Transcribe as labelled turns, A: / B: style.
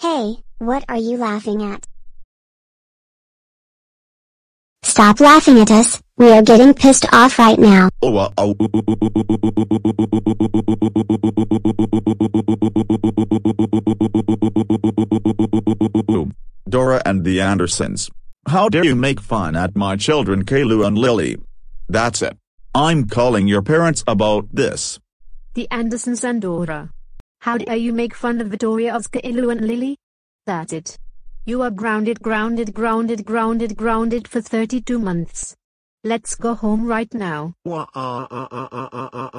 A: Hey, what are you laughing at? Stop laughing at us, we are getting pissed off right now.
B: Oh, uh, oh. Dora and the Andersons. How dare you make fun at my children Caillou and Lily? That's it. I'm calling your parents about this.
C: The Andersons and Dora. How dare you make fun of Victoria Oscar Ilu and Lily? That's it. You are grounded grounded grounded grounded grounded for 32 months. Let's go home right now.
D: Ah, ah, ah,